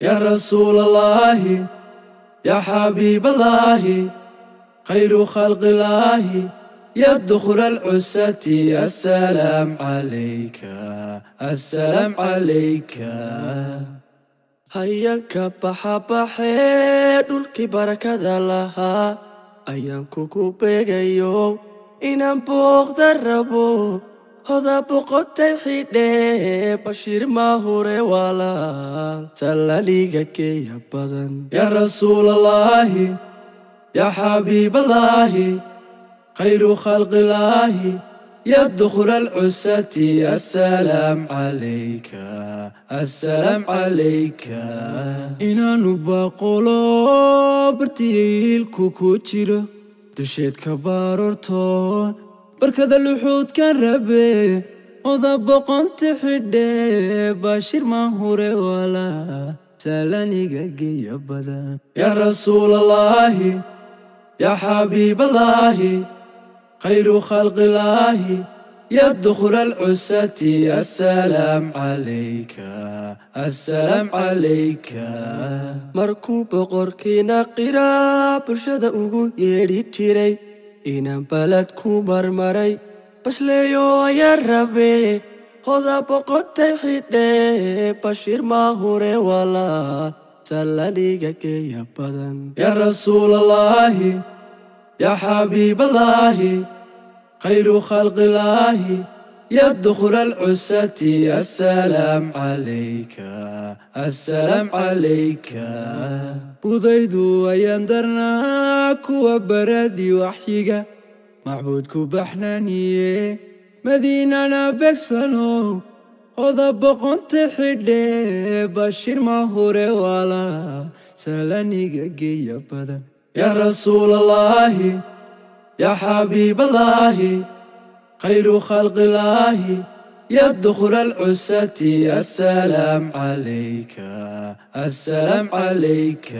يا رسول الله يا حبيب الله خير خلق الله يا دخر العسة السلام عليك السلام عليك. هياك بحا بحيد الكبار كذلها أيام كوكو بيغيو إنا بوغ دربو. hoda boqotay xidhee bashiir maahure walaal sallaliga geeya badan يا رسول الله يا حبيب الله خير خلق الله يا دخل العسة السلام عليك السلام عليك inaanu baaqolo bartiilku ku jiro بركض الوحود كان ربي وضبق انت حدي باشر ما هوري ولا. سألني قلقي يا بدن يا رسول الله يا حبيب الله خير خلق الله. يا دخول العسات يا السلام عليك السلام عليك. مركوب قركينا قراب برشاد أغو يري تيري inaan balad ku marmaray basleeyo ayaa rabe hodaa boqotay xidhe bashiir maa hore walaal salladhiga geeya badan yaa rasuulallaahi yaa xabiibalaahi khayru khalqillaahi يا دخول العسة السلام عليك السلام عليك. بضيد ويندرنا كوى بردي وحيقة معبودك بحنانية مدينة بكسنو وذا بقون تحدي بشير ماهوري ولا سلاني قجي يا بدن يا رسول الله يا حبيب الله. خير خلق الله يا دخل العسة السلام عليك السلام عليك.